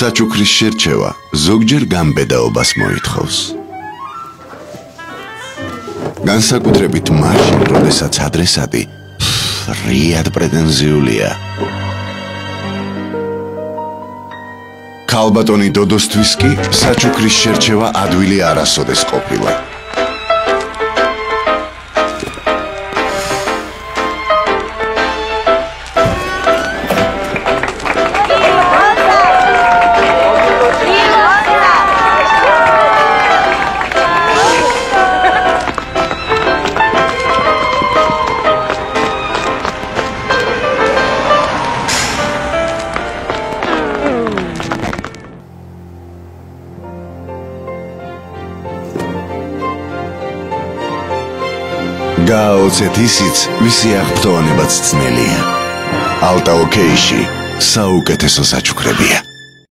საჩუქრის შერჩევა ზოგჯერ გამბედაობას მოითხოვს. განსაკუთრებით მაშინ, როდესაც ადრესატი რიად პრეტენზიულია. ქალბატონი დოდოსთვის კი საჩუქრის შერჩევა ადვილი არასოდეს ყოფილა. გააოცეთ ისიც, ვისი აღფრთოვანებაც ძნელია. ალტა ოკეიში საუკეთესო საჩუქრებია.